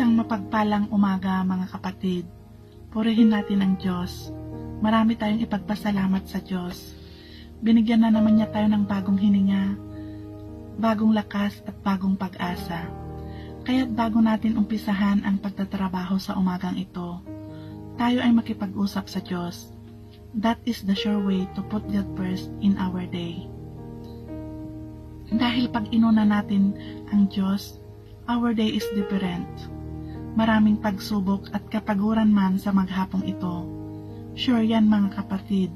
Isang mapagpalang umaga mga kapatid. Purihin natin ang Diyos. Marami tayong ipagpasalamat sa Diyos. Binigyan na naman niya tayo ng bagong hininga, bagong lakas at bagong pag-asa. Kaya't bago natin umpisahan ang pagtatrabaho sa umagang ito, tayo ay makipag-usap sa Diyos. That is the sure way to put God first in our day. Dahil pag inuna natin ang Diyos, our day is different. Maraming pagsubok at kapaguran man sa maghapong ito. Sure yan mga kapatid,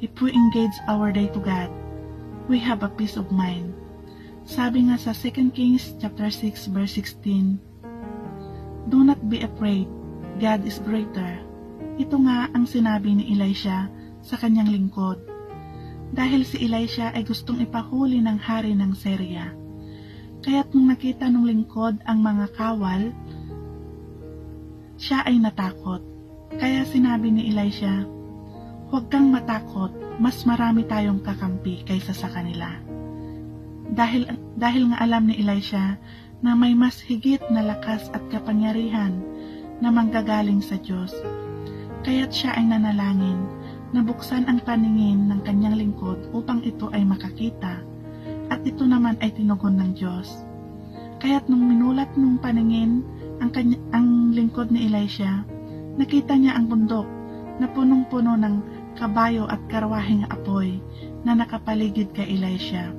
if we engage our day to God, we have a peace of mind. Sabi nga sa 2 Kings chapter 6 verse 16, Do not be afraid, God is greater. Ito nga ang sinabi ni Elisha sa kanyang lingkod. Dahil si Elisha ay gustong ipahuli ng hari ng Syria Kaya't nung nakita ng lingkod ang mga kawal, siya ay natakot. Kaya sinabi ni Elisha, Huwag kang matakot, mas marami tayong kakampi kaysa sa kanila. Dahil, dahil nga alam ni Elisha na may mas higit na lakas at kapangyarihan na manggagaling sa Diyos. Kaya't siya ay nanalangin na buksan ang paningin ng kanyang lingkod upang ito ay makakita at ito naman ay tinugon ng Diyos. Kaya't nung minulat nung paningin ang, kanya, ang lingkod ni Elisha, nakita niya ang bundok na punong-puno ng kabayo at karwahing apoy na nakapaligid kay Elisha.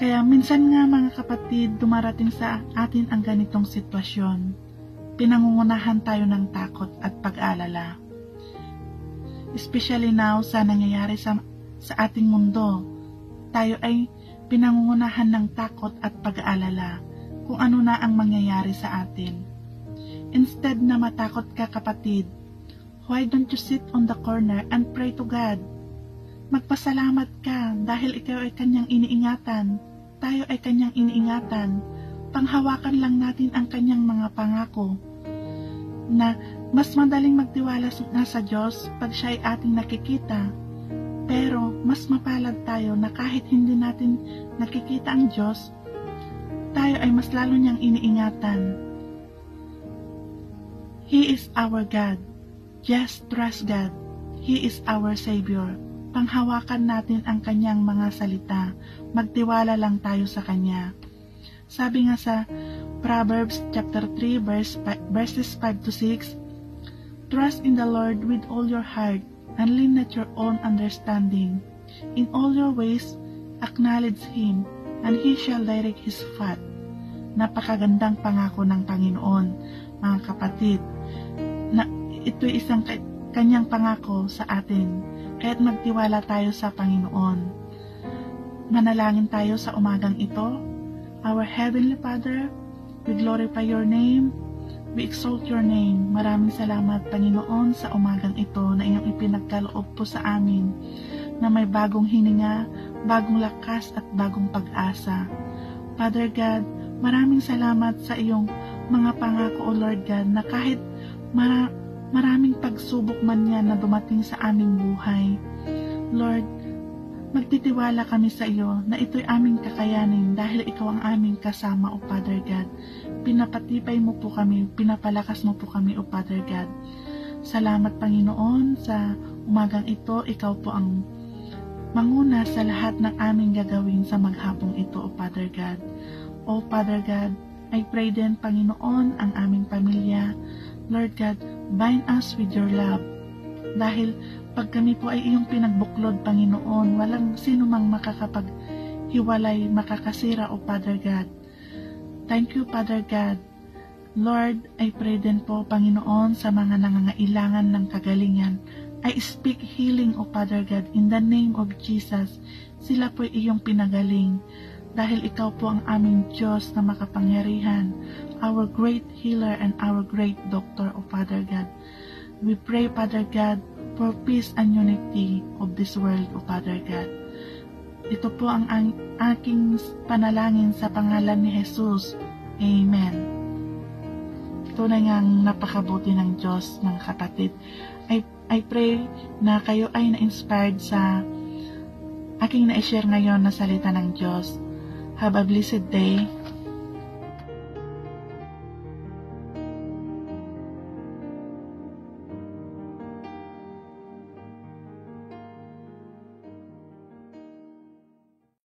Kaya minsan nga mga kapatid, dumarating sa atin ang ganitong sitwasyon. Pinangungunahan tayo ng takot at pag-alala. Especially now sa nangyayari sa, sa ating mundo tayo ay pinangungunahan ng takot at pag-aalala kung ano na ang mangyayari sa atin. Instead na matakot ka kapatid, why don't you sit on the corner and pray to God? Magpasalamat ka dahil ikaw ay kanyang iniingatan, tayo ay kanyang iniingatan, panghawakan lang natin ang kanyang mga pangako na mas madaling magtiwala na sa Diyos pag siya ay ating nakikita pero mas mapalad tayo na kahit hindi natin nakikita ang Diyos, tayo ay mas lalo niyang iniingatan. He is our God. Just trust God. He is our Savior. Panghawakan natin ang kanyang mga salita. Magtiwala lang tayo sa kanya. Sabi nga sa Proverbs chapter 3 verse, verses 5 to 6, Trust in the Lord with all your heart and lean not your own understanding. In all your ways, acknowledge Him, and He shall direct His path. Napakagandang pangako ng Panginoon, mga kapatid, na ito'y isang kanyang pangako sa atin, kaya't magtiwala tayo sa Panginoon. Manalangin tayo sa umagang ito. Our Heavenly Father, we glorify your name, We exalt your name. Maraming salamat, Panginoon, sa umagang ito na iyong ipinagkaloob po sa amin na may bagong hininga, bagong lakas at bagong pag-asa. Father God, maraming salamat sa iyong mga pangako, O Lord God, na kahit mara- maraming pagsubok man yan na dumating sa aming buhay, Lord, magtitiwala kami sa iyo na ito'y aming kakayanin dahil ikaw ang aming kasama, O Father God pinapatibay mo po kami, pinapalakas mo po kami, O Father God. Salamat, Panginoon, sa umagang ito, ikaw po ang manguna sa lahat ng aming gagawin sa maghapong ito, O Father God. O Father God, I pray din, Panginoon, ang aming pamilya. Lord God, bind us with your love. Dahil pag kami po ay iyong pinagbuklod, Panginoon, walang sino mang makakapaghiwalay, makakasira, O Father God. Thank you, Father God. Lord, I pray din po, Panginoon, sa mga nangangailangan ng kagalingan. I speak healing, O Father God, in the name of Jesus. Sila po iyong pinagaling dahil ikaw po ang aming Diyos na makapangyarihan, our great healer and our great doctor, O Father God. We pray, Father God, for peace and unity of this world, O Father God. Ito po ang, aking panalangin sa pangalan ni Jesus. Amen. Tunay ngang napakabuti ng Diyos, mga kapatid. I, I pray na kayo ay na-inspired sa aking na-share ngayon na salita ng Diyos. Have a blessed day.